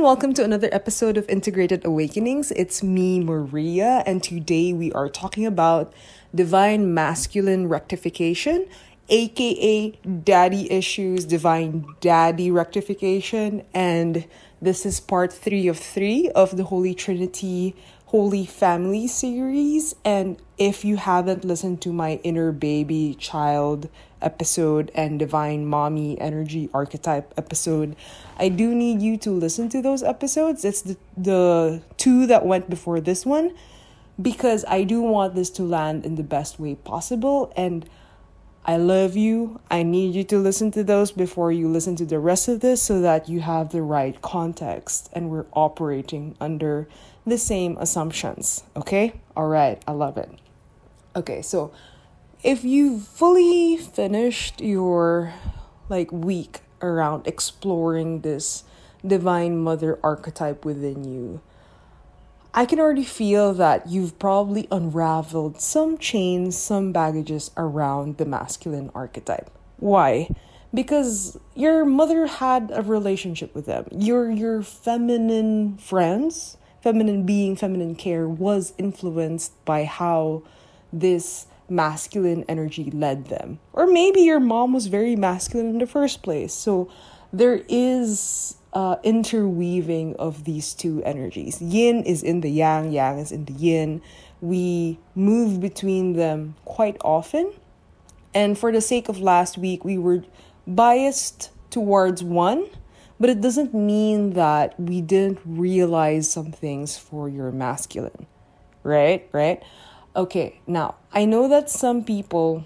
and welcome to another episode of Integrated Awakenings. It's me, Maria, and today we are talking about divine masculine rectification, aka daddy issues, divine daddy rectification, and this is part three of three of the Holy Trinity Holy Family series. And if you haven't listened to my inner baby child episode and divine mommy energy archetype episode, I do need you to listen to those episodes. It's the, the two that went before this one because I do want this to land in the best way possible. And I love you. I need you to listen to those before you listen to the rest of this so that you have the right context and we're operating under the same assumptions. Okay? All right. I love it. Okay, so if you've fully finished your like week around exploring this divine mother archetype within you, I can already feel that you've probably unraveled some chains, some baggages around the masculine archetype. Why? Because your mother had a relationship with them. Your your feminine friends, feminine being, feminine care was influenced by how this masculine energy led them. Or maybe your mom was very masculine in the first place. So there is uh, interweaving of these two energies. Yin is in the yang, yang is in the yin. We move between them quite often. And for the sake of last week, we were biased towards one, but it doesn't mean that we didn't realize some things for your masculine. Right? Right? Okay, now I know that some people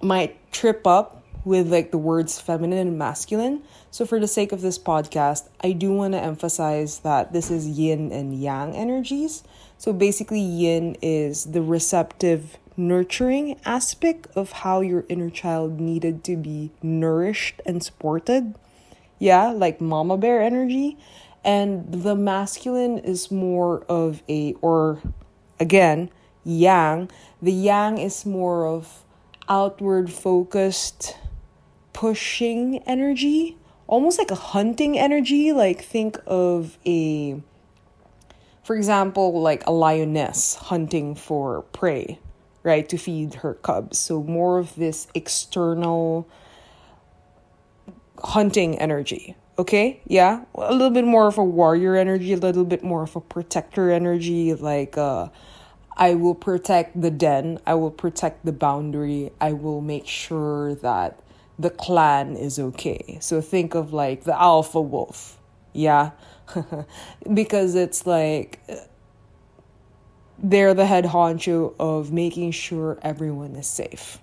might trip up with like the words feminine and masculine. So for the sake of this podcast, I do want to emphasize that this is yin and yang energies. So basically yin is the receptive nurturing aspect of how your inner child needed to be nourished and supported. Yeah, like mama bear energy. And the masculine is more of a or again, yang. The yang is more of outward focused pushing energy, almost like a hunting energy. Like, think of a, for example, like a lioness hunting for prey, right, to feed her cubs. So, more of this external hunting energy. Okay, yeah, a little bit more of a warrior energy, a little bit more of a protector energy, like uh, I will protect the den, I will protect the boundary, I will make sure that the clan is okay. So think of like the alpha wolf. Yeah. because it's like they're the head honcho of making sure everyone is safe.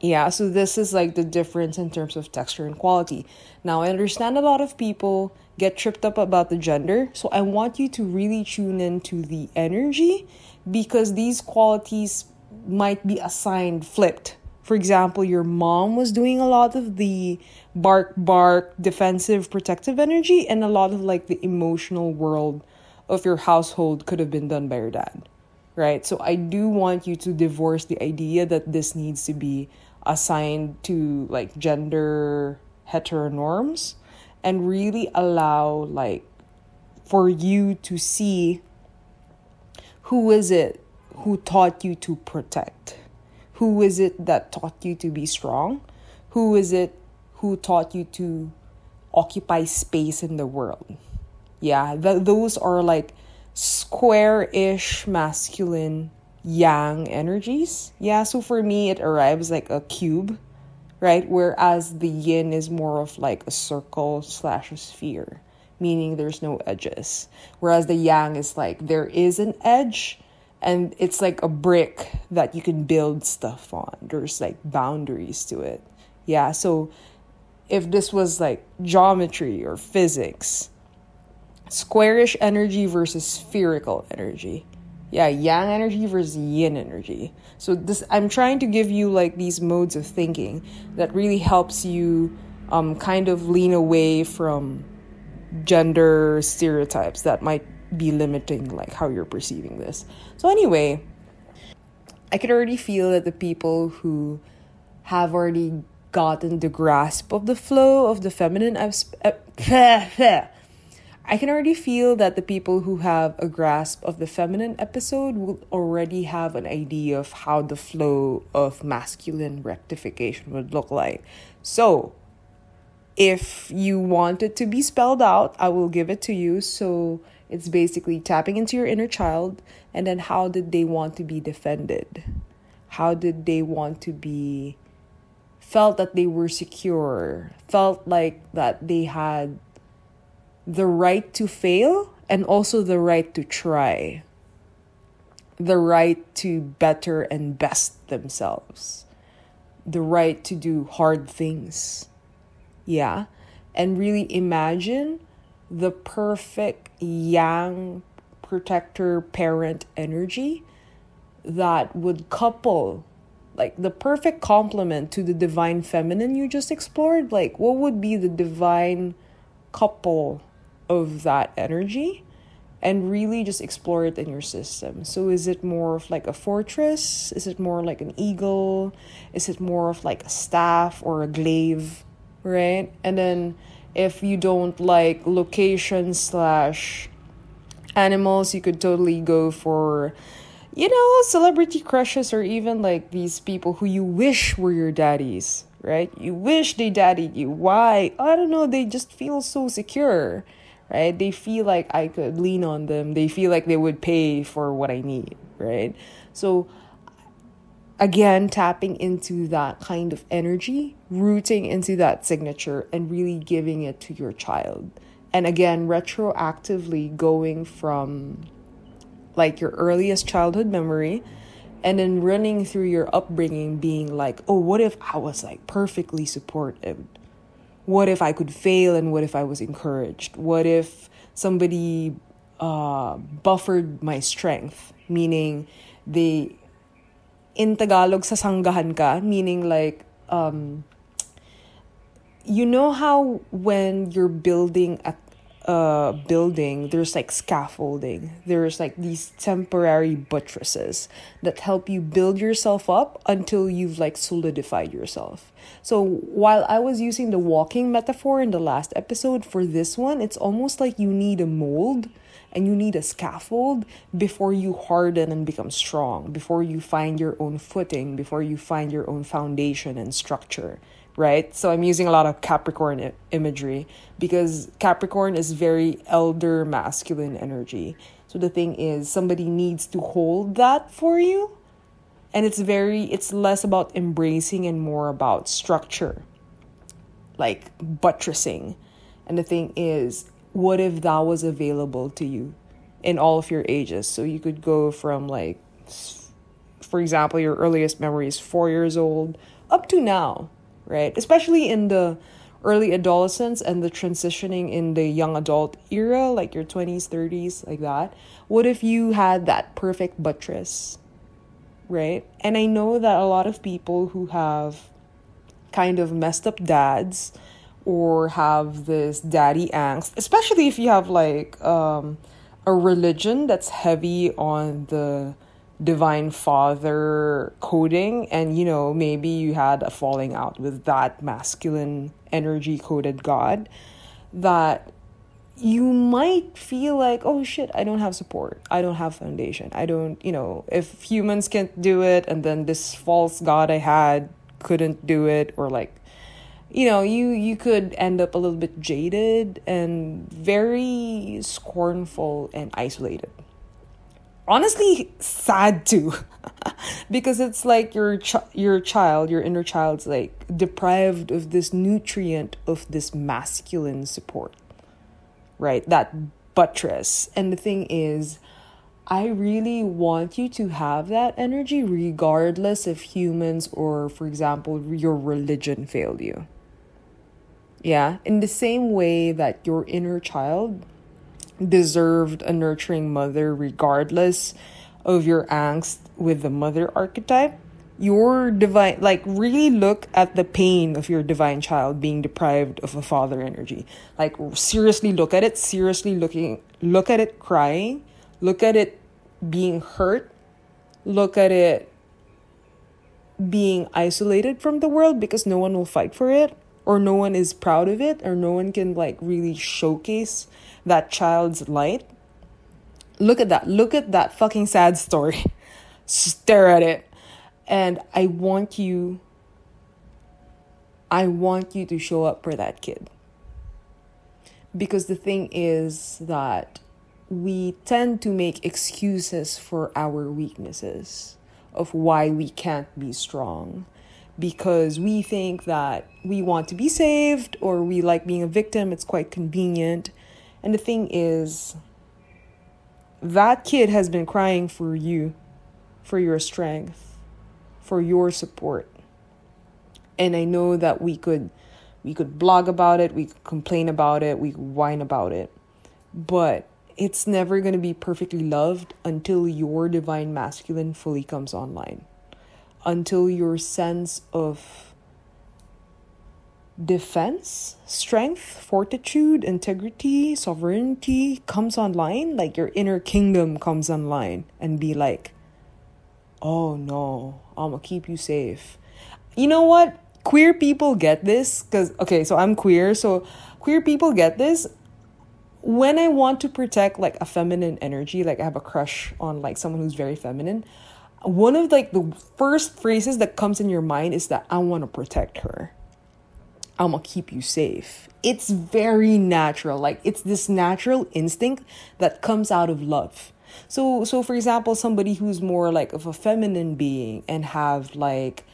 Yeah, so this is like the difference in terms of texture and quality. Now, I understand a lot of people get tripped up about the gender, so I want you to really tune into the energy because these qualities might be assigned flipped for example, your mom was doing a lot of the bark, bark, defensive, protective energy, and a lot of like the emotional world of your household could have been done by your dad, right? So I do want you to divorce the idea that this needs to be assigned to like gender heteronorms and really allow like for you to see who is it who taught you to protect who is it that taught you to be strong? Who is it who taught you to occupy space in the world? Yeah, th- those are like square ish masculine yang energies. Yeah, so for me, it arrives like a cube, right? Whereas the yin is more of like a circle slash a sphere, meaning there's no edges. Whereas the yang is like there is an edge and it's like a brick that you can build stuff on. There's like boundaries to it. Yeah so if this was like geometry or physics squarish energy versus spherical energy. Yeah yang energy versus yin energy. So this i'm trying to give you like these modes of thinking that really helps you um, kind of lean away from gender stereotypes that might be limiting like how you're perceiving this. So anyway, I could already feel that the people who have already gotten the grasp of the flow of the feminine I can already feel that the people who have a grasp of the feminine episode will already have an idea of how the flow of masculine rectification would look like. So, if you want it to be spelled out, I will give it to you. So, it's basically tapping into your inner child and then how did they want to be defended? How did they want to be felt that they were secure, felt like that they had the right to fail and also the right to try, the right to better and best themselves, the right to do hard things. Yeah. And really imagine the perfect yang protector parent energy that would couple like the perfect complement to the divine feminine you just explored like what would be the divine couple of that energy and really just explore it in your system. So is it more of like a fortress? Is it more like an eagle? Is it more of like a staff or a glaive? Right? And then if you don't like location slash animals, you could totally go for you know, celebrity crushes or even like these people who you wish were your daddies, right? You wish they daddied you. Why? I don't know, they just feel so secure right? They feel like I could lean on them. They feel like they would pay for what I need, right? So, again, tapping into that kind of energy, rooting into that signature, and really giving it to your child. And again, retroactively going from like your earliest childhood memory and then running through your upbringing being like, oh, what if I was like perfectly supportive? what if I could fail and what if I was encouraged? What if somebody uh, buffered my strength? Meaning, they, in Tagalog, sasanggahan ka, meaning like, um, you know how when you're building a building, there's like scaffolding. There's like these temporary buttresses that help you build yourself up until you've like solidified yourself. So while I was using the walking metaphor in the last episode, for this one, it's almost like you need a mold and you need a scaffold before you harden and become strong, before you find your own footing, before you find your own foundation and structure right? So I'm using a lot of Capricorn I- imagery because Capricorn is very elder masculine energy. So the thing is, somebody needs to hold that for you. And it's very, it's less about embracing and more about structure, like buttressing. And the thing is, what if that was available to you in all of your ages? So you could go from like, for example, your earliest memory is four years old up to now right? Especially in the early adolescence and the transitioning in the young adult era, like your 20s, 30s, like that. What if you had that perfect buttress, right? And I know that a lot of people who have kind of messed up dads or have this daddy angst, especially if you have like um, a religion that's heavy on the divine father coding and you know maybe you had a falling out with that masculine energy coded god that you might feel like oh shit i don't have support. I don't have foundation. I don't you know if humans can't do it and then this false god i had couldn't do it or like you know you you could end up a little bit jaded and very scornful and isolated. Honestly sad too. Because it's like your ch- your child your inner child's like deprived of this nutrient of this masculine support right? That buttress. And the thing is i really want you to have that energy regardless if humans or for example your religion failed you yeah in the same way that your inner child deserved a nurturing mother regardless of your angst with the mother archetype your divine like really look at the pain of your divine child being deprived of a father energy. Like seriously look at it seriously looking look at it crying look at it being hurt look at it being isolated from the world because no one will fight for it or no one is proud of it or no one can like really showcase that child's light look at that look at that fucking sad story. Stare at it. And i want you i want you to show up for that kid. Because the thing is that we tend to make excuses for our weaknesses of why we can't be strong because we think that we want to be saved or we like being a victim. It's quite convenient. And the thing is, that kid has been crying for you, for your strength, for your support. And I know that we could we could blog about it, we could complain about it, we could whine about it. But it's never going to be perfectly loved until your divine masculine fully comes online until your sense of defense, strength, fortitude, integrity, sovereignty comes online, like your inner kingdom comes online and be like, oh no, I'm gonna keep you safe. You know what? Queer people get this because, okay, so I'm queer, so queer people get this. When I want to protect like a feminine energy, like I have a crush on like someone who's very feminine, one of like the first phrases that comes in your mind is that I want to protect her. I'm gonna keep you safe. It's very natural. Like it's this natural instinct that comes out of love. So so for example, somebody who's more like of a feminine being and have like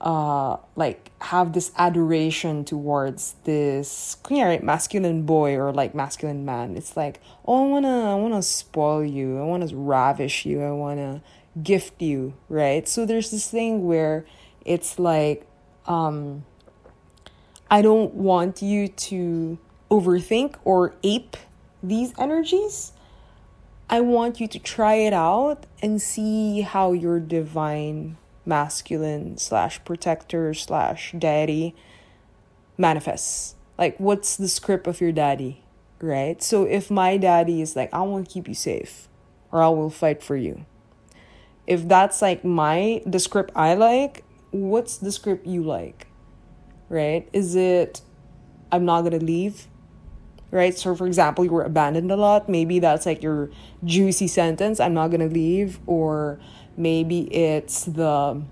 uh like have this adoration towards this right, masculine boy or like masculine man. It's like, oh I wanna I wanna spoil you, I wanna ravish you, I wanna gift you, right? So there's this thing where it's like, um, I don't want you to overthink or ape these energies. I want you to try it out and see how your divine masculine slash protector slash daddy manifests. Like, what's the script of your daddy, right? So, if my daddy is like, I want to keep you safe, or I will fight for you, if that's like my the script I like, what's the script you like? Right? Is it I'm not gonna leave? Right? So for example, you were abandoned a lot, maybe that's like your juicy sentence, I'm not gonna leave, or maybe it's the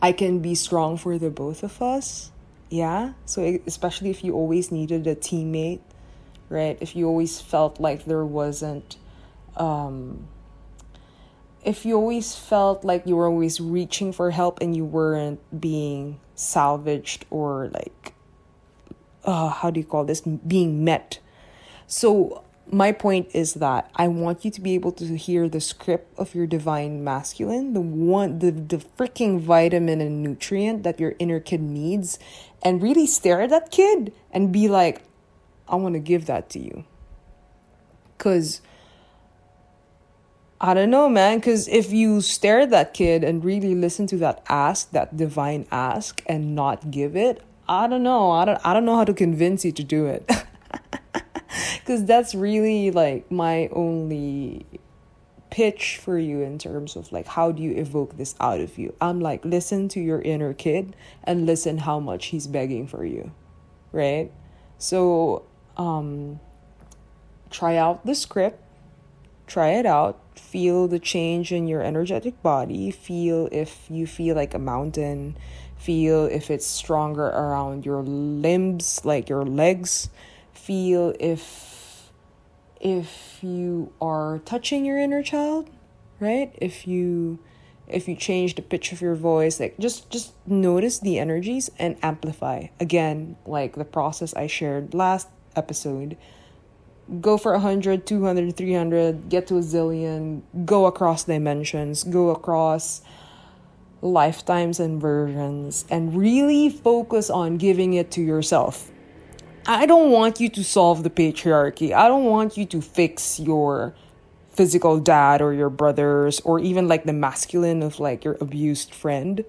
I can be strong for the both of us. Yeah. So especially if you always needed a teammate, right? If you always felt like there wasn't um if you always felt like you were always reaching for help and you weren't being salvaged or like uh how do you call this? Being met. So my point is that i want you to be able to hear the script of your divine masculine the one the, the freaking vitamin and nutrient that your inner kid needs and really stare at that kid and be like i want to give that to you. Because I don't know, man, because if you stare at that kid and really listen to that ask, that divine ask, and not give it, I don't know. I don't. I don't know how to convince you to do it, because that's really like my only pitch for you in terms of like how do you evoke this out of you. I'm like listen to your inner kid and listen how much he's begging for you, right? So um, try out the script try it out feel the change in your energetic body feel if you feel like a mountain feel if it's stronger around your limbs like your legs feel if if you are touching your inner child right? If you if you change the pitch of your voice like just just notice the energies and amplify. Again like the process i shared last episode go for 100 200 300 get to a zillion go across dimensions go across lifetimes and versions and really focus on giving it to yourself. I don't want you to solve the patriarchy. I don't want you to fix your physical dad or your brothers or even like the masculine of like your abused friend.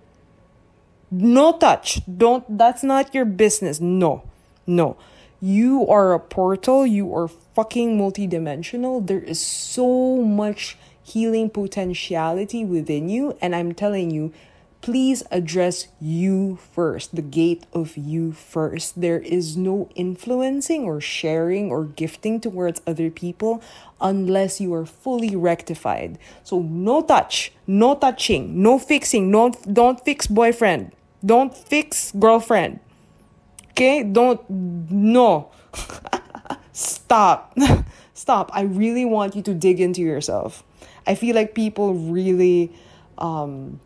No touch. Don't that's not your business. No. No you are a portal, you are fucking multidimensional. There is so much healing potentiality within you, and I'm telling you, please address you first, the gate of you first. There is no influencing or sharing or gifting towards other people unless you are fully rectified. So no touch, no touching, no fixing, no don't fix boyfriend, don't fix girlfriend. Okay? Don't no. Stop. Stop. I really want you to dig into yourself. I feel like people really um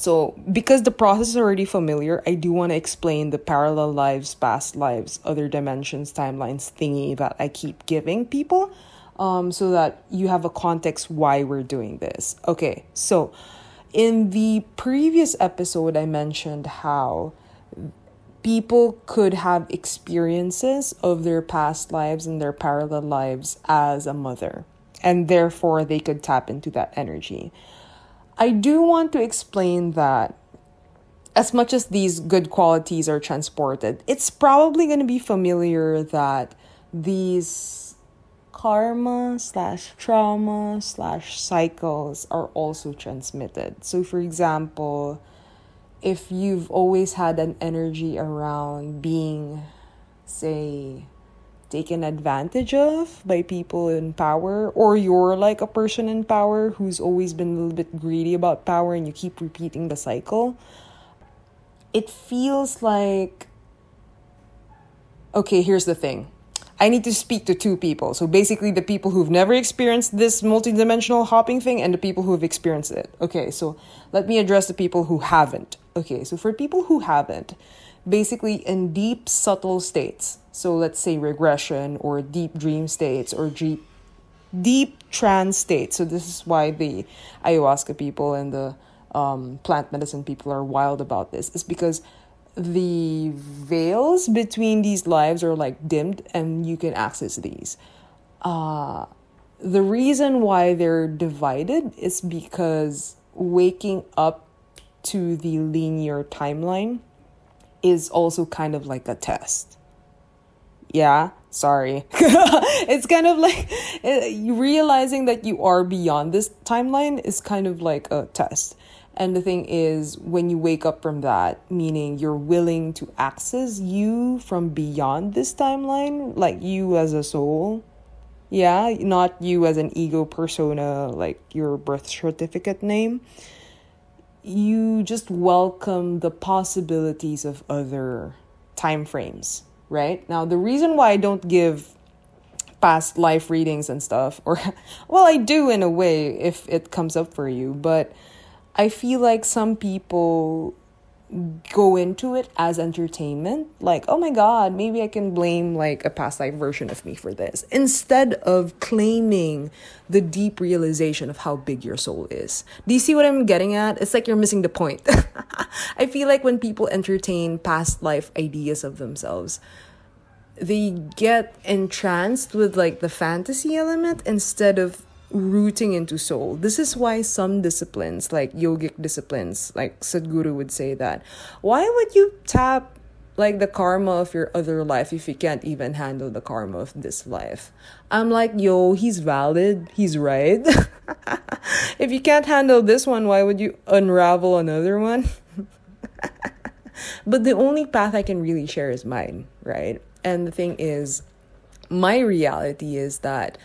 so, because the process is already familiar, I do want to explain the parallel lives, past lives, other dimensions, timelines thingy that I keep giving people um, so that you have a context why we're doing this. Okay, so in the previous episode, I mentioned how people could have experiences of their past lives and their parallel lives as a mother, and therefore they could tap into that energy. I do want to explain that as much as these good qualities are transported, it's probably going to be familiar that these karma slash trauma slash cycles are also transmitted. So, for example, if you've always had an energy around being, say, taken advantage of by people in power or you're like a person in power who's always been a little bit greedy about power and you keep repeating the cycle it feels like okay here's the thing I need to speak to two people. So basically, the people who've never experienced this multidimensional hopping thing and the people who've experienced it. Okay, so let me address the people who haven't. Okay, so for people who haven't, basically in deep, subtle states, so let's say regression or deep dream states or deep deep trance states. So this is why the ayahuasca people and the um, plant medicine people are wild about this. Is because the veils between these lives are like dimmed and you can access these. Uh, the reason why they're divided is because waking up to the linear timeline is also kind of like a test yeah, sorry. it's kind of like uh, realizing that you are beyond this timeline is kind of like a test. And the thing is, when you wake up from that, meaning you're willing to access you from beyond this timeline, like you as a soul, yeah, not you as an ego persona, like your birth certificate name, you just welcome the possibilities of other time frames right? Now, the reason why I don't give past life readings and stuff, or, well, I do in a way if it comes up for you, but I feel like some people go into it as entertainment like oh my god maybe i can blame like a past life version of me for this instead of claiming the deep realization of how big your soul is. Do you see what i'm getting at? It's like you're missing the point. I feel like when people entertain past life ideas of themselves they get entranced with like the fantasy element instead of rooting into soul. This is why some disciplines, like yogic disciplines, like Sadhguru would say that, why would you tap like the karma of your other life if you can't even handle the karma of this life? I'm like, yo, he's valid, he's right. if you can't handle this one, why would you unravel another one? but the only path I can really share is mine, right? And the thing is, my reality is that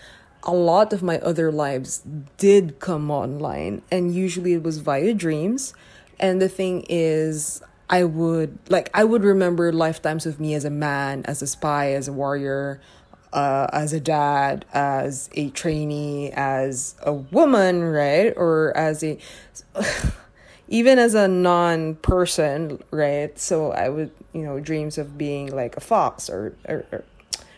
a lot of my other lives did come online and usually it was via dreams. And the thing is i would like i would remember lifetimes of me as a man as a spy as a warrior uh, as a dad as a trainee as a woman right? Or as a even as a non-person right? So i would you know dreams of being like a fox or, or, or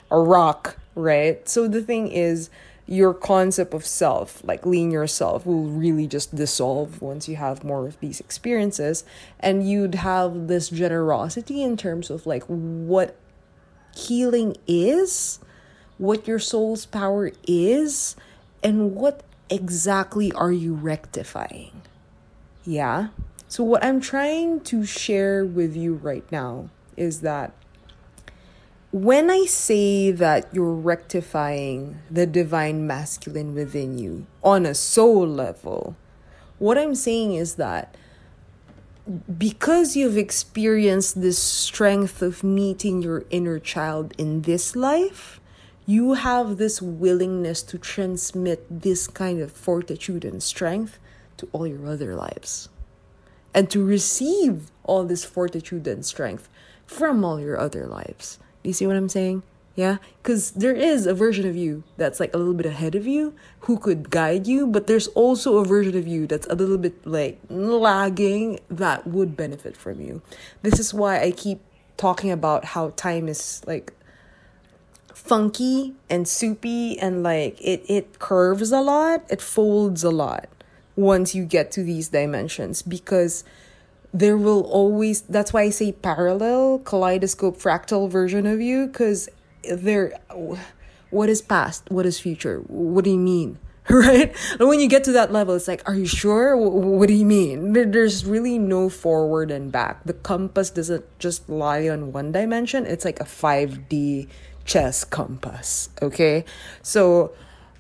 a rock right? So the thing is your concept of self, like linear self, will really just dissolve once you have more of these experiences. And you'd have this generosity in terms of like what healing is, what your soul's power is, and what exactly are you rectifying. Yeah? So, what I'm trying to share with you right now is that when I say that you're rectifying the divine masculine within you on a soul level, what I'm saying is that because you've experienced this strength of meeting your inner child in this life, you have this willingness to transmit this kind of fortitude and strength to all your other lives and to receive all this fortitude and strength from all your other lives. You see what I'm saying? Yeah, because there is a version of you that's like a little bit ahead of you who could guide you, but there's also a version of you that's a little bit like lagging that would benefit from you. This is why I keep talking about how time is like funky and soupy and like it it curves a lot, it folds a lot once you get to these dimensions because there will always that's why I say parallel kaleidoscope fractal version of you because there what is past? What is future? What do you mean? Right? And when you get to that level it's like are you sure? What do you mean? There's really no forward and back. The compass doesn't just lie on one dimension. It's like a 5d chess compass okay? So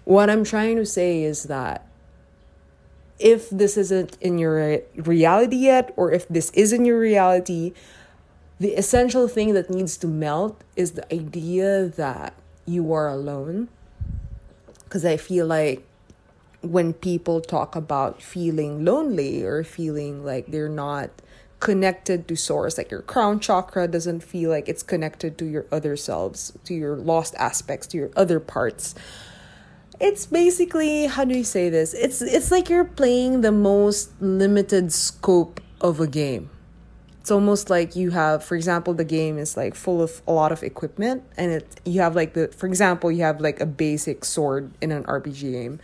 what i'm trying to say is that if this isn't in your reality yet or if this is in your reality the essential thing that needs to melt is the idea that you are alone. Because I feel like when people talk about feeling lonely or feeling like they're not connected to source like your crown chakra doesn't feel like it's connected to your other selves to your lost aspects to your other parts it's basically how do you say this? It's it's like you're playing the most limited scope of a game. It's almost like you have for example the game is like full of a lot of equipment and it you have like the for example you have like a basic sword in an rpg game.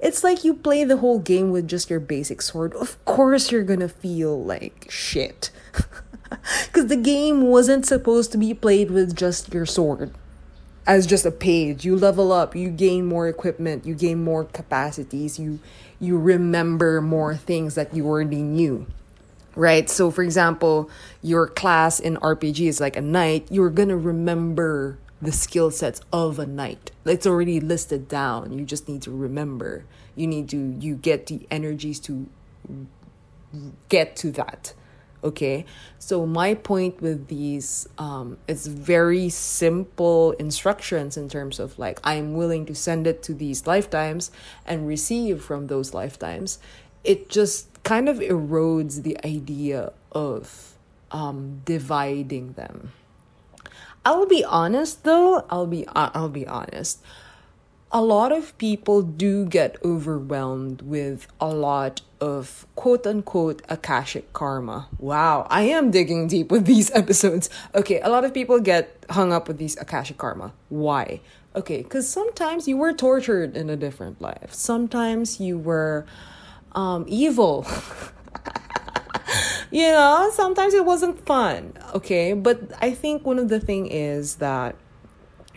It's like you play the whole game with just your basic sword. Of course you're gonna feel like shit. Because the game wasn't supposed to be played with just your sword as just a page you level up you gain more equipment you gain more capacities you you remember more things that you already knew right? So, for example, your class in RPG is like a knight, you're gonna remember the skill sets of a knight. It's already listed down. You just need to remember. You need to, you get the energies to get to that. Okay, so my point with these um, is very simple instructions in terms of like I'm willing to send it to these lifetimes and receive from those lifetimes. It just kind of erodes the idea of um, dividing them. I'll be honest though, I'll be I'll be honest. A lot of people do get overwhelmed with a lot of quote unquote akashic karma. Wow, I am digging deep with these episodes. Okay, a lot of people get hung up with these akashic karma. Why? Okay, because sometimes you were tortured in a different life. Sometimes you were um, evil. you know, sometimes it wasn't fun. Okay, but I think one of the thing is that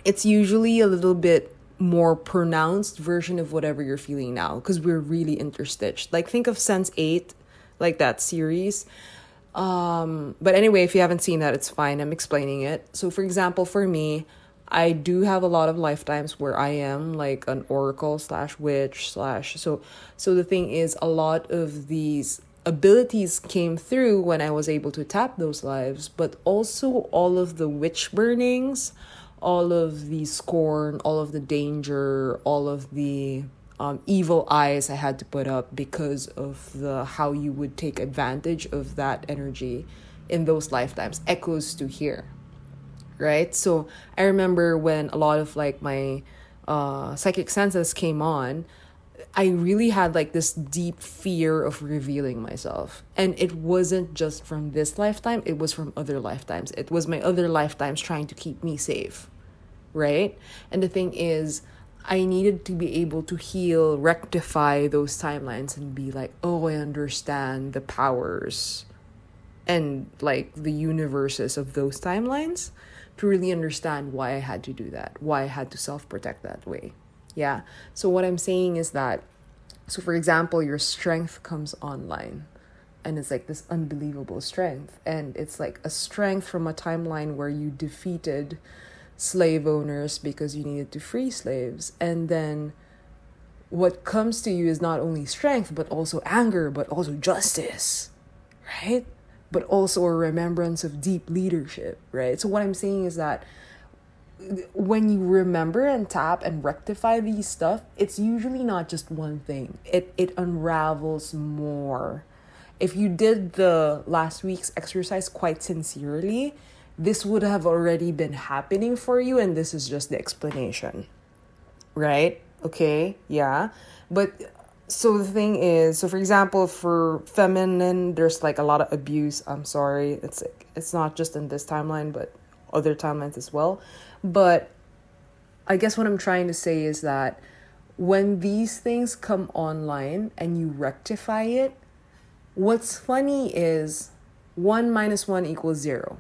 it's usually a little bit more pronounced version of whatever you're feeling now because we're really interstitched. Like think of Sense 8, like that series. Um, but anyway, if you haven't seen that, it's fine. I'm explaining it. So for example, for me, I do have a lot of lifetimes where I am like an oracle slash witch slash so so the thing is a lot of these abilities came through when I was able to tap those lives, but also all of the witch burnings, all of the scorn, all of the danger, all of the um, evil eyes I had to put up because of the how you would take advantage of that energy in those lifetimes echoes to here right? So I remember when a lot of like my uh, psychic senses came on, I really had like this deep fear of revealing myself. And it wasn't just from this lifetime, it was from other lifetimes. It was my other lifetimes trying to keep me safe, right? And the thing is, I needed to be able to heal, rectify those timelines, and be like, oh, I understand the powers and like the universes of those timelines to really understand why I had to do that, why I had to self protect that way. Yeah. So, what I'm saying is that, so for example, your strength comes online and it's like this unbelievable strength. And it's like a strength from a timeline where you defeated slave owners because you needed to free slaves. And then what comes to you is not only strength, but also anger, but also justice, right? but also a remembrance of deep leadership, right? So, what I'm saying is that when you remember and tap and rectify these stuff, it's usually not just one thing. It it unravels more. If you did the last week's exercise quite sincerely, this would have already been happening for you and this is just the explanation. Right? Okay? Yeah. But so the thing is, so for example, for feminine, there's like a lot of abuse. I'm sorry. It's it's not just in this timeline, but other timelines as well. But I guess what I'm trying to say is that when these things come online and you rectify it, what's funny is 1 minus 1 equals 0.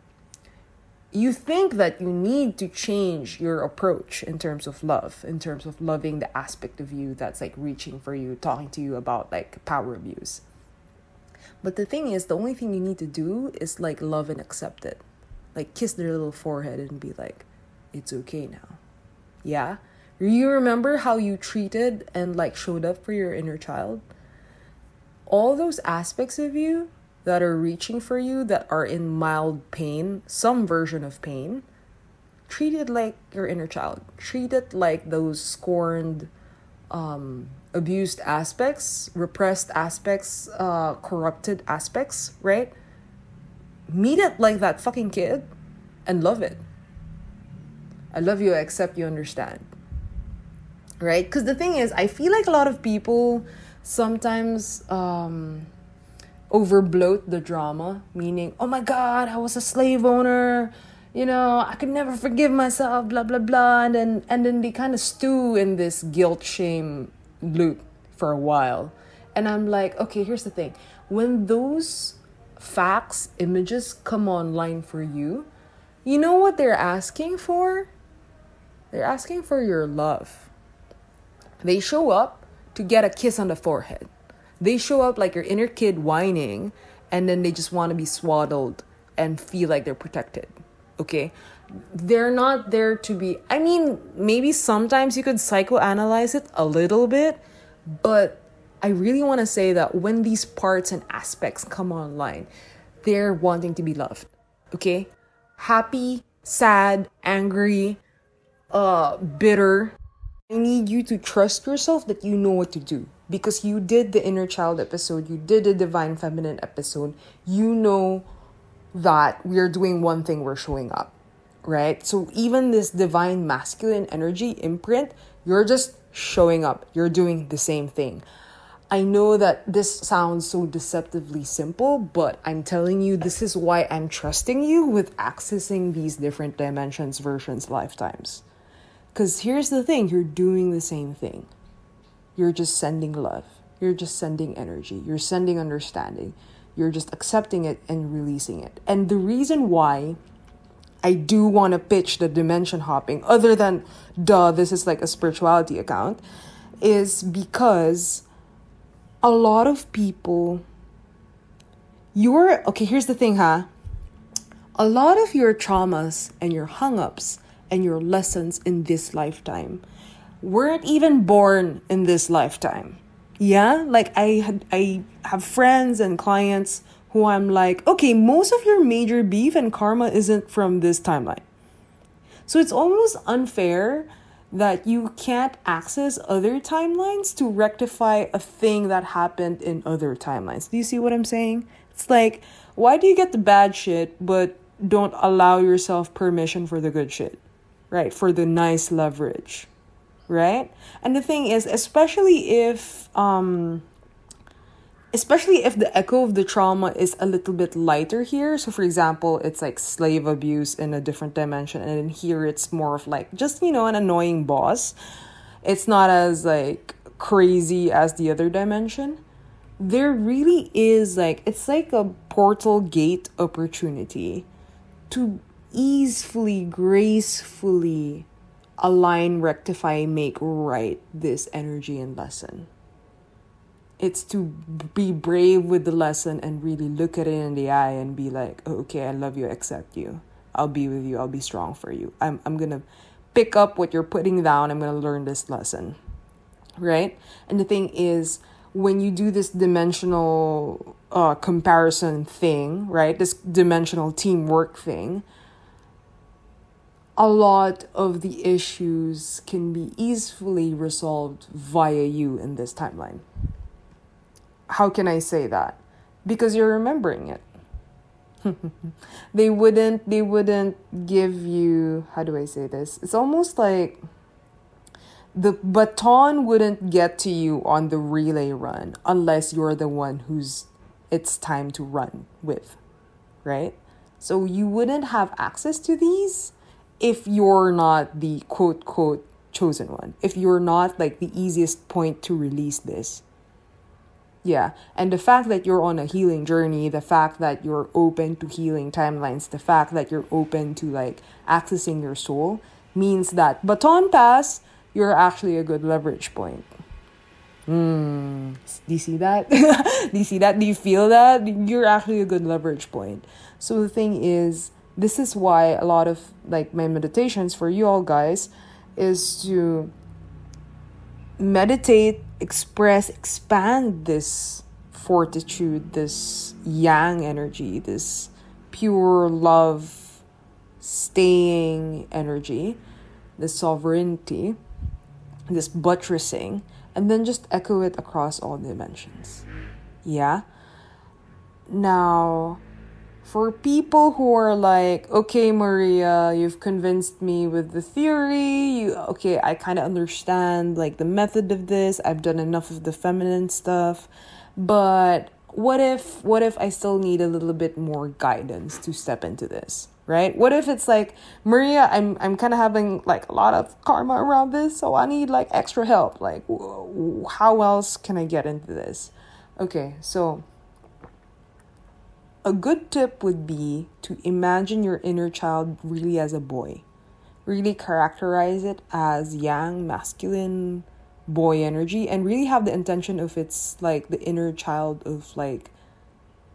You think that you need to change your approach in terms of love, in terms of loving the aspect of you that's like reaching for you, talking to you about like power abuse. But the thing is, the only thing you need to do is like love and accept it. Like kiss their little forehead and be like, it's okay now. Yeah? You remember how you treated and like showed up for your inner child? All those aspects of you that are reaching for you that are in mild pain, some version of pain, treat it like your inner child. Treat it like those scorned, um, abused aspects, repressed aspects, uh, corrupted aspects, right? Meet it like that fucking kid and love it. I love you, I accept you, understand. Right? Because the thing is, I feel like a lot of people sometimes um, overbloat the drama, meaning, oh my God, I was a slave owner. You know, I could never forgive myself, blah blah blah, and then and then they kind of stew in this guilt shame loop for a while, and I'm like, okay, here's the thing: when those facts, images come online for you, you know what they're asking for? They're asking for your love. They show up to get a kiss on the forehead. They show up like your inner kid whining, and then they just want to be swaddled and feel like they're protected. Okay? They're not there to be. I mean, maybe sometimes you could psychoanalyze it a little bit, but I really want to say that when these parts and aspects come online, they're wanting to be loved. Okay? Happy, sad, angry, uh bitter i need you to trust yourself that you know what to do because you did the inner child episode you did the divine feminine episode you know that we're doing one thing we're showing up right so even this divine masculine energy imprint you're just showing up you're doing the same thing I know that this sounds so deceptively simple, but I'm telling you, this is why I'm trusting you with accessing these different dimensions, versions, lifetimes. Because here's the thing you're doing the same thing. You're just sending love, you're just sending energy, you're sending understanding, you're just accepting it and releasing it. And the reason why I do want to pitch the dimension hopping, other than duh, this is like a spirituality account, is because a lot of people, you're okay. Here's the thing, huh? A lot of your traumas and your hung ups and your lessons in this lifetime weren't even born in this lifetime. Yeah, like I had I have friends and clients who I'm like, okay, most of your major beef and karma isn't from this timeline. So it's almost unfair that you can't access other timelines to rectify a thing that happened in other timelines. Do you see what I'm saying? It's like, why do you get the bad shit but don't allow yourself permission for the good shit? right? For the nice leverage, right? And the thing is, especially if, um, especially if the echo of the trauma is a little bit lighter here. So, for example, it's like slave abuse in a different dimension, and here it's more of like just you know an annoying boss. It's not as like crazy as the other dimension. There really is like it's like a portal gate opportunity to easily, gracefully align, rectify, make right this energy and lesson. It's to be brave with the lesson and really look at it in the eye and be like, oh, okay, I love you, accept you. I'll be with you, I'll be strong for you. I'm, I'm gonna pick up what you're putting down, I'm gonna learn this lesson. Right? And the thing is, when you do this dimensional uh, comparison thing, right? This dimensional teamwork thing, a lot of the issues can be easily resolved via you in this timeline. How can I say that? Because you're remembering it. they wouldn't they wouldn't give you how do I say this? It's almost like the baton wouldn't get to you on the relay run unless you're the one who's it's time to run with, right? So you wouldn't have access to these if you're not the quote quote chosen one. If you're not like the easiest point to release this. Yeah. And the fact that you're on a healing journey, the fact that you're open to healing timelines, the fact that you're open to like accessing your soul means that baton pass you're actually a good leverage point. Hmm. Do you see that? Do you see that? Do you feel that? You're actually a good leverage point. So the thing is, this is why a lot of like my meditations for you all guys is to meditate, express, expand this fortitude, this yang energy, this pure love, staying energy, the sovereignty this buttressing, and then just echo it across all dimensions. Yeah? Now, for people who are like, okay, Maria, you've convinced me with the theory. You okay? I kind of understand like the method of this. I've done enough of the feminine stuff, but what if what if I still need a little bit more guidance to step into this? right? What if it's like, Maria, I'm I'm kind of having like a lot of karma around this, so I need like extra help. Like, how else can I get into this? Okay, so a good tip would be to imagine your inner child really as a boy. Really characterize it as yang, masculine boy energy, and really have the intention of it's like the inner child of like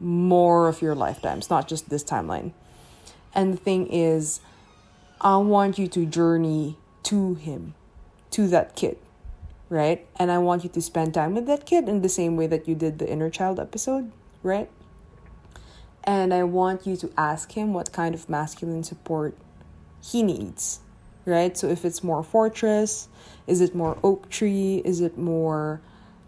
more of your lifetimes, not just this timeline. And the thing is, I want you to journey to him, to that kid, right? And I want you to spend time with that kid in the same way that you did the inner child episode, right? And I want you to ask him what kind of masculine support he needs, right? So if it's more fortress, is it more oak tree? Is it more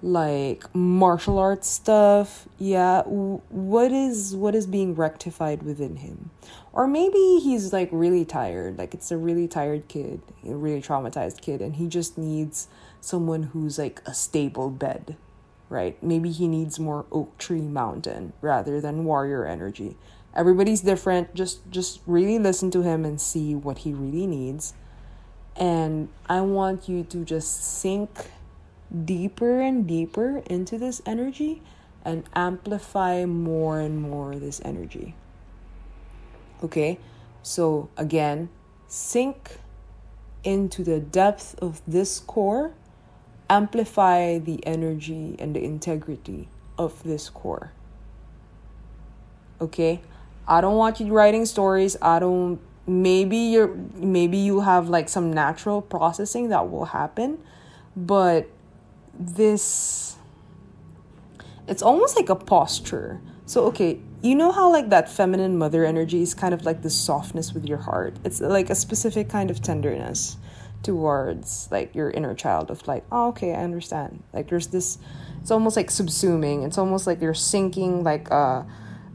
like martial arts stuff yeah what is what is being rectified within him or maybe he's like really tired like it's a really tired kid a really traumatized kid and he just needs someone who's like a stable bed right? Maybe he needs more oak tree mountain rather than warrior energy. Everybody's different. Just just really listen to him and see what he really needs. And i want you to just sink deeper and deeper into this energy and amplify more and more this energy. Okay, so again, sink into the depth of this core, amplify the energy and the integrity of this core. Okay, I don't want you writing stories. I don't. Maybe you're. Maybe you have like some natural processing that will happen, but this it's almost like a posture. So okay, you know how like that feminine mother energy is kind of like the softness with your heart. It's like a specific kind of tenderness towards like your inner child of like, oh okay, I understand. Like there's this it's almost like subsuming. It's almost like you're sinking like a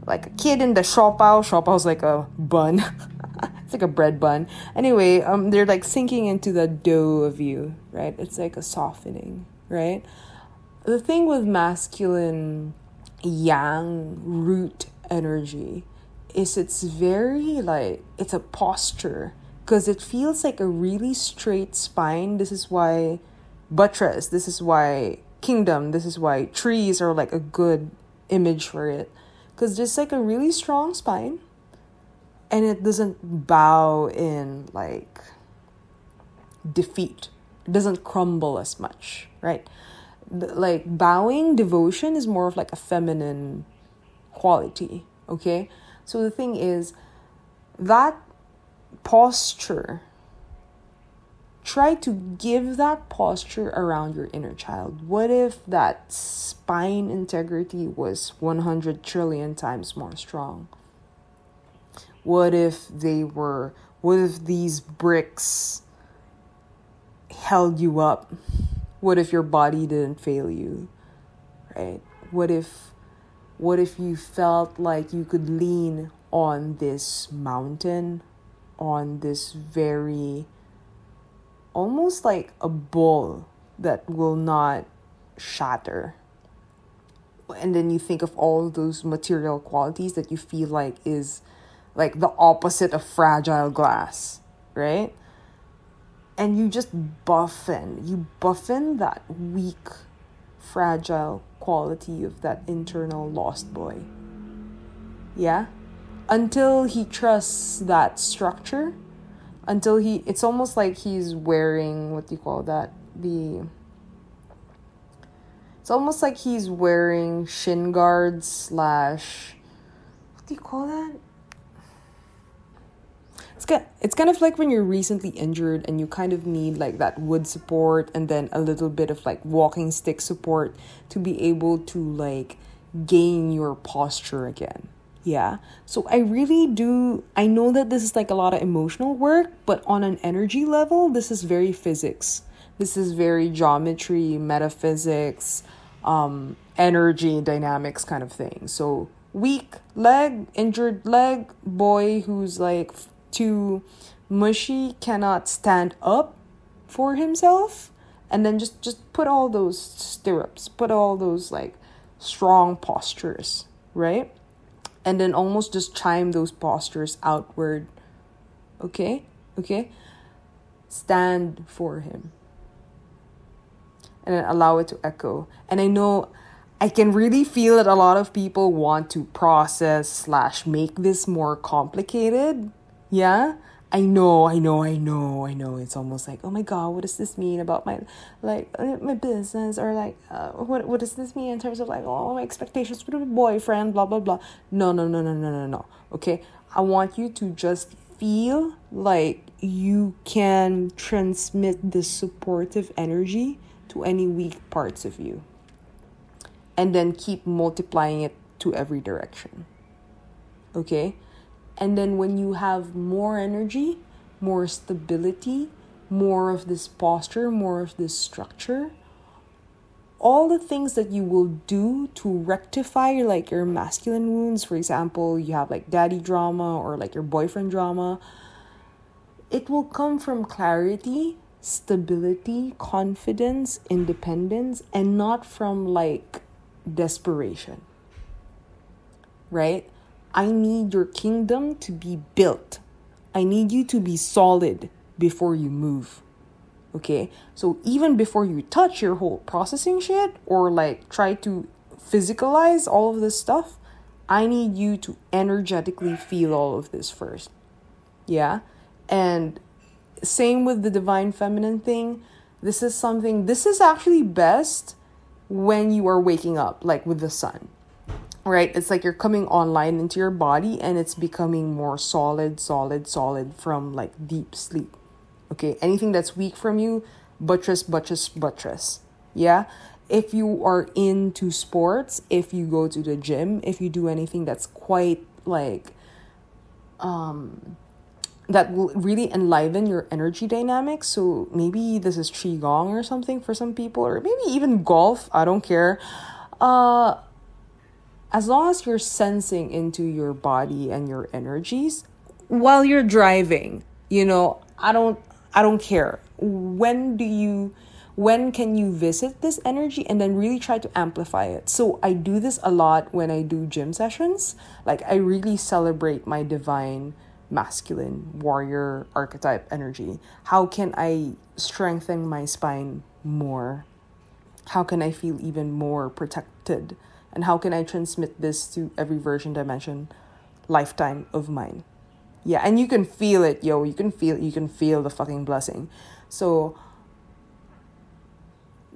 like a kid in the siopao. Siopao's like a bun. it's like a bread bun. Anyway, um they're like sinking into the dough of you, right? It's like a softening right? The thing with masculine yang root energy is it's very like it's a posture because it feels like a really straight spine. This is why buttress, this is why kingdom, this is why trees are like a good image for it. Because just like a really strong spine and it doesn't bow in like defeat. It doesn't crumble as much right? Like bowing devotion is more of like a feminine quality, okay? So the thing is that posture try to give that posture around your inner child. What if that spine integrity was 100 trillion times more strong? What if they were, what if these bricks held you up? What if your body didn't fail you? Right? What if, what if you felt like you could lean on this mountain, on this very almost like a bull that will not shatter. And then you think of all those material qualities that you feel like is like the opposite of fragile glass, right? And you just buffen, you buffen that weak, fragile quality of that internal lost boy. Yeah? Until he trusts that structure until he it's almost like he's wearing what do you call that the it's almost like he's wearing shin guards slash what do you call that? It's kind, it's kind of like when you're recently injured and you kind of need like that wood support and then a little bit of like walking stick support to be able to like gain your posture again yeah. So I really do I know that this is like a lot of emotional work, but on an energy level, this is very physics. This is very geometry, metaphysics, um energy dynamics kind of thing. So weak leg, injured leg, boy who's like too mushy cannot stand up for himself and then just just put all those stirrups, put all those like strong postures, right? And then almost just chime those postures outward. Okay? Okay? Stand for him. And then allow it to echo. And I know I can really feel that a lot of people want to process slash make this more complicated. Yeah? I know, I know, I know, I know. It's almost like, oh my god, what does this mean about my like uh, my business or like uh, what what does this mean in terms of like all my expectations with a boyfriend, blah blah blah. No, no, no, no, no, no, no. Okay, I want you to just feel like you can transmit this supportive energy to any weak parts of you, and then keep multiplying it to every direction. Okay and then when you have more energy, more stability, more of this posture, more of this structure, all the things that you will do to rectify like your masculine wounds, for example, you have like daddy drama or like your boyfriend drama, it will come from clarity, stability, confidence, independence, and not from like desperation. Right? I need your kingdom to be built. I need you to be solid before you move. Okay? So even before you touch your whole processing shit or like try to physicalize all of this stuff, I need you to energetically feel all of this first. Yeah? And same with the divine feminine thing. This is something, this is actually best when you are waking up, like with the sun right? It's like you're coming online into your body and it's becoming more solid, solid, solid from like deep sleep. Okay, anything that's weak from you, buttress, buttress, buttress. Yeah. If you are into sports, if you go to the gym, if you do anything that's quite like um that will really enliven your energy dynamics. So maybe this is qigong or something for some people, or maybe even golf. I don't care. Uh, as long as you're sensing into your body and your energies while you're driving you know i don't i don't care. When do you when can you visit this energy and then really try to amplify it? So i do this a lot when i do gym sessions. Like i really celebrate my divine masculine warrior archetype energy. How can i strengthen my spine more? How can i feel even more protected and how can I transmit this to every version dimension lifetime of mine? Yeah, and you can feel it, yo. You can feel you can feel the fucking blessing. So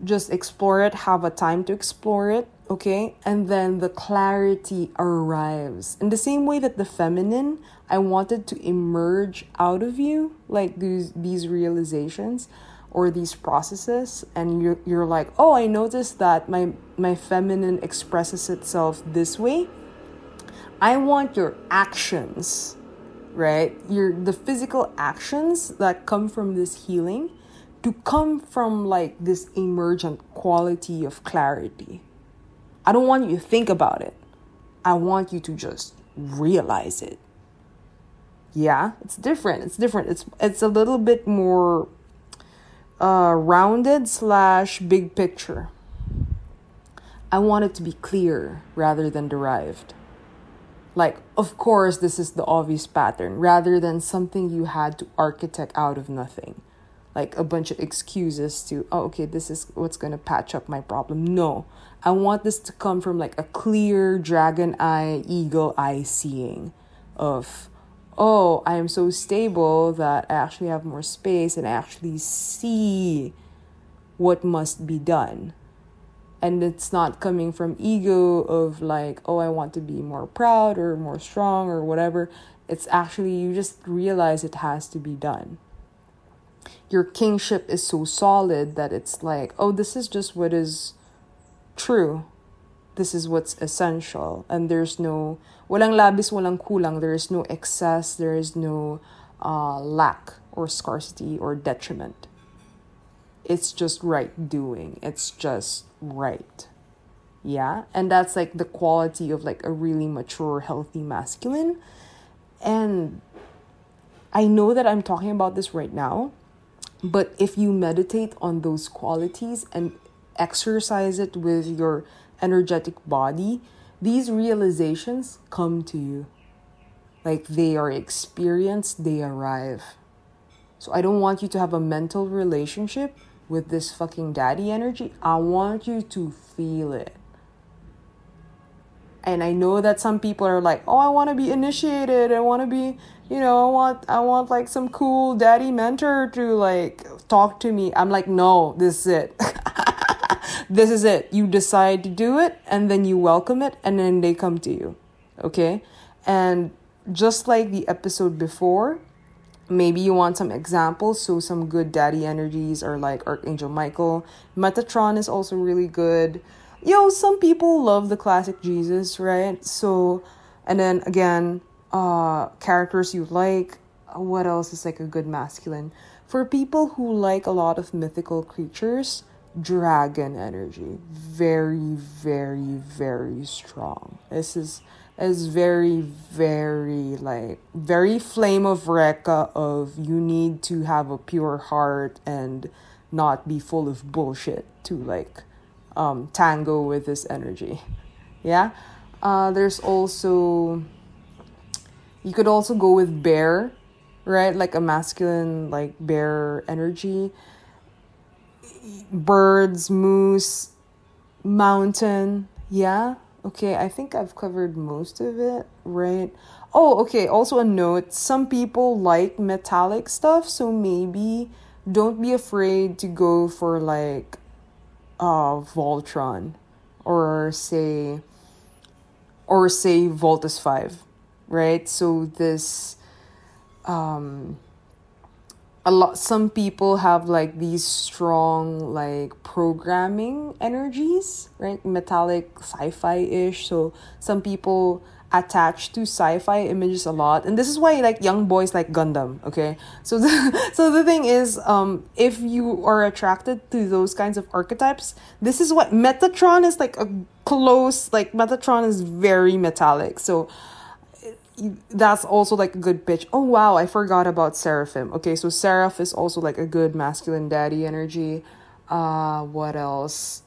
just explore it, have a time to explore it, okay and then the clarity arrives in the same way that the feminine i wanted to emerge out of you like these these realizations or these processes and you're, you're like oh i noticed that my my feminine expresses itself this way i want your actions right your the physical actions that come from this healing to come from like this emergent quality of clarity I don't want you to think about it. I want you to just realize it. Yeah, it's different. It's different. It's it's a little bit more uh, rounded slash big picture. I want it to be clear rather than derived. Like, of course, this is the obvious pattern rather than something you had to architect out of nothing. Like a bunch of excuses to, oh, okay, this is what's going to patch up my problem. No, I want this to come from like a clear dragon eye, eagle eye seeing of, oh, I am so stable that I actually have more space and I actually see what must be done. And it's not coming from ego of like, oh, I want to be more proud or more strong or whatever. It's actually, you just realize it has to be done. Your kingship is so solid that it's like, oh, this is just what is true. This is what's essential. And there's no, walang labis, walang kulang. There is no excess. There is no uh, lack or scarcity or detriment. It's just right doing. It's just right. Yeah. And that's like the quality of like a really mature, healthy masculine. And I know that I'm talking about this right now, but if you meditate on those qualities and exercise it with your energetic body, these realizations come to you. Like they are experienced, they arrive. So I don't want you to have a mental relationship with this fucking daddy energy. I want you to feel it. And I know that some people are like, "Oh, I want to be initiated. I want to be, you know, I want I want like some cool daddy mentor to like talk to me." I'm like, "No, this is it." this is it. You decide to do it and then you welcome it and then they come to you. Okay? And just like the episode before, maybe you want some examples. So, some good daddy energies are like Archangel Michael. Metatron is also really good. Yo, some people love the classic Jesus, right? So, and then again, uh, characters you like. What else is like a good masculine? For people who like a lot of mythical creatures, dragon energy. Very, very, very strong. This is is very, very like very flame of Recca of you need to have a pure heart and not be full of bullshit to like um tango with this energy. Yeah. Uh there's also you could also go with bear, right? Like a masculine like bear energy birds, moose, mountain. Yeah. Okay, I think I've covered most of it, right? Oh, okay. Also, a note some people like metallic stuff, so maybe don't be afraid to go for like uh Voltron or say or say Voltes 5, right? So this um a lot some people have like these strong like programming energies right? Metallic sci-fi-ish. So some people attach to sci-fi images a lot. And this is why like young boys like gundam okay? So the, so the thing is um if you are attracted to those kinds of archetypes this is what metatron is like a close like metatron is very metallic. So that's also like a good pitch. Oh wow, I forgot about Seraphim. Okay, so Seraph is also like a good masculine daddy energy. Uh what else?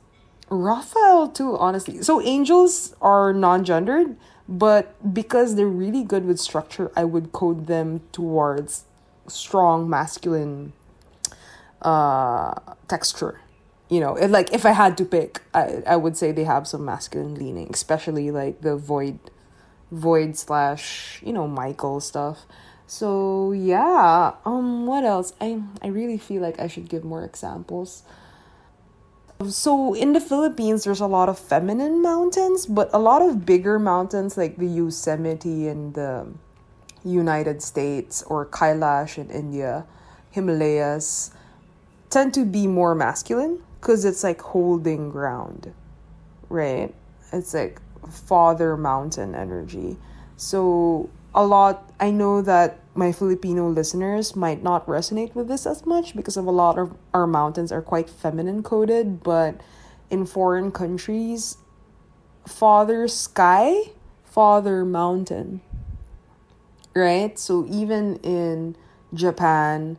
Raphael too, honestly. So angels are non-gendered, but because they're really good with structure, I would code them towards strong masculine uh texture. You know, it, like if I had to pick, I I would say they have some masculine leaning, especially like the void void slash you know michael stuff. So yeah um what else? I i really feel like i should give more examples. So in the Philippines, there's a lot of feminine mountains, but a lot of bigger mountains like the Yosemite in the United States or Kailash in India, Himalayas, tend to be more masculine because it's like holding ground, right? It's like father mountain energy. So a lot, I know that my Filipino listeners might not resonate with this as much because of a lot of our mountains are quite feminine coded, but in foreign countries, father sky, father mountain. Right? So even in Japan,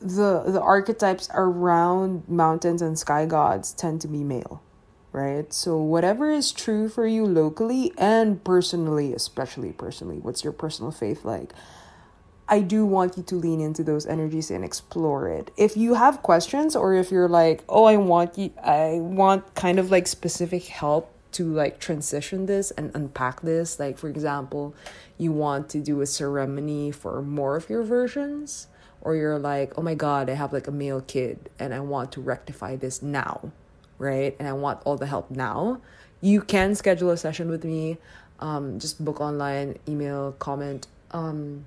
the the archetypes around mountains and sky gods tend to be male right? So whatever is true for you locally and personally especially personally what's your personal faith like? I do want you to lean into those energies and explore it. If you have questions or if you're like, "Oh, I want you I want kind of like specific help to like transition this and unpack this, like for example, you want to do a ceremony for more of your versions, or you're like, oh my god, I have like a male kid and I want to rectify this now, right? And I want all the help now. You can schedule a session with me. Um, just book online, email, comment. Um,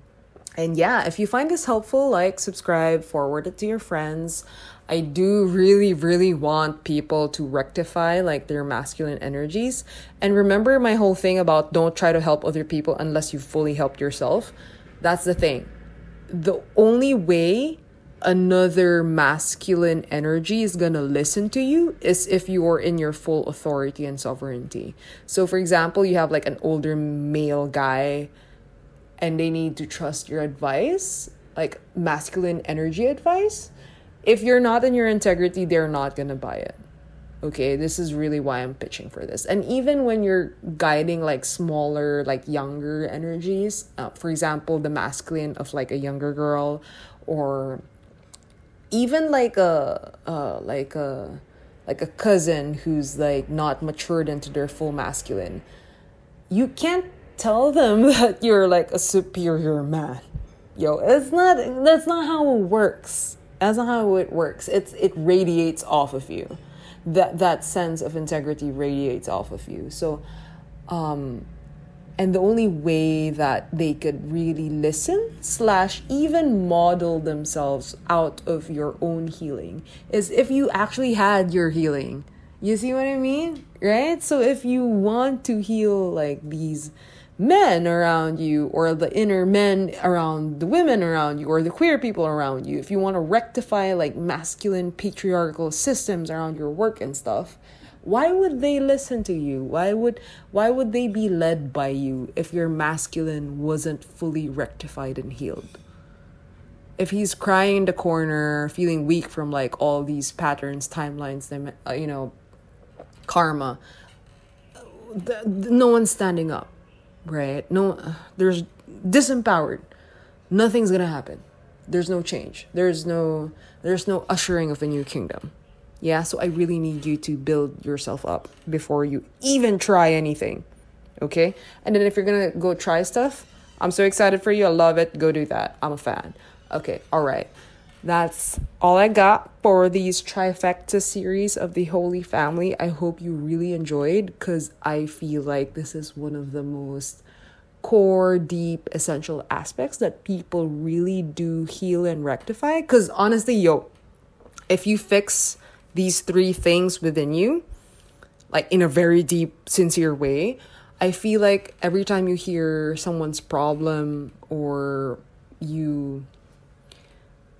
and yeah, if you find this helpful, like, subscribe, forward it to your friends. I do really, really want people to rectify like their masculine energies. And remember my whole thing about don't try to help other people unless you fully helped yourself. That's the thing the only way another masculine energy is going to listen to you is if you are in your full authority and sovereignty. So, for example, you have like an older male guy and they need to trust your advice, like masculine energy advice. If you're not in your integrity, they're not going to buy it okay this is really why i'm pitching for this and even when you're guiding like smaller like younger energies uh, for example the masculine of like a younger girl or even like a uh, like a like a cousin who's like not matured into their full masculine you can't tell them that you're like a superior man. Yo it's not that's not how it works. That's not how it works. It's it radiates off of you. That that sense of integrity radiates off of you. So um and the only way that they could really listen slash even model themselves out of your own healing is if you actually had your healing. You see what i mean? Right? So if you want to heal like these men around you or the inner men around the women around you or the queer people around you if you want to rectify like masculine patriarchal systems around your work and stuff why would they listen to you why would why would they be led by you if your masculine wasn't fully rectified and healed if he's crying in the corner feeling weak from like all these patterns timelines uh, you know karma no one's standing up right? No, there's disempowered. Nothing's gonna happen. There's no change. There's no there's no ushering of a new kingdom. Yeah, so I really need you to build yourself up before you even try anything. Okay? And then if you're gonna go try stuff, I'm so excited for you. I love it. Go do that. I'm a fan. Okay, all right that's all I got for these trifecta series of the Holy Family. I hope you really enjoyed because I feel like this is one of the most core, deep, essential aspects that people really do heal and rectify. Because honestly, yo, if you fix these three things within you, like in a very deep, sincere way, I feel like every time you hear someone's problem or you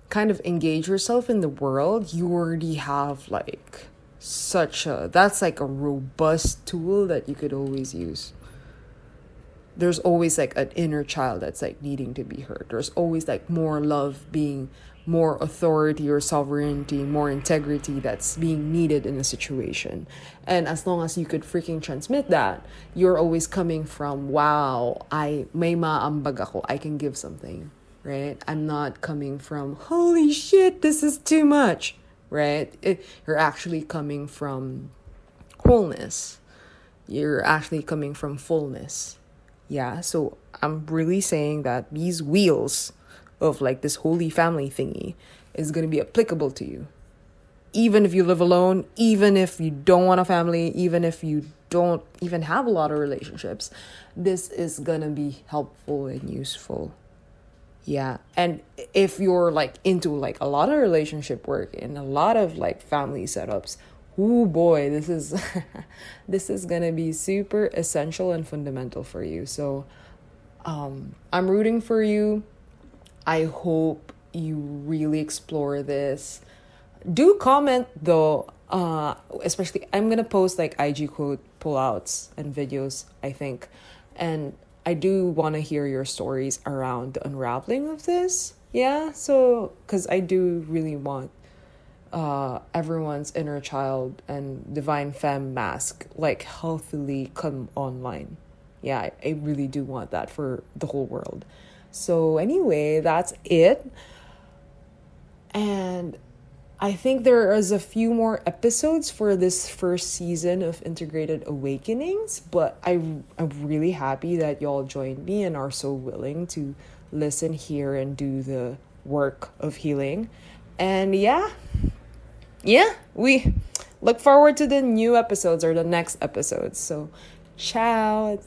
kind of engage yourself in the world, you already have like such a that's like a robust tool that you could always use. There's always like an inner child that's like needing to be heard. There's always like more love being more authority or sovereignty, more integrity that's being needed in a situation. And as long as you could freaking transmit that, you're always coming from, wow, I may maambag ako, I can give something right? I'm not coming from, holy shit, this is too much, right? It, you're actually coming from wholeness. You're actually coming from fullness. Yeah, so I'm really saying that these wheels of like this holy family thingy is going to be applicable to you. even if you live alone, even if you don't want a family, even if you don't even have a lot of relationships, this is gonna be helpful and useful. Yeah. And if you're like into like a lot of relationship work and a lot of like family setups, oh boy, this is this is gonna be super essential and fundamental for you. So um I'm rooting for you. I hope you really explore this. Do comment though uh especially i'm gonna post like ig quote pullouts and videos i think. And i do want to hear your stories around the unraveling of this. Yeah so because i do really want uh everyone's inner child and divine femme mask like healthily come online. Yeah I, I really do want that for the whole world so anyway that's it and I think there is a few more episodes for this first season of Integrated Awakenings, but I, I'm really happy that y'all joined me and are so willing to listen here and do the work of healing. And yeah, yeah, we look forward to the new episodes or the next episodes. So, ciao.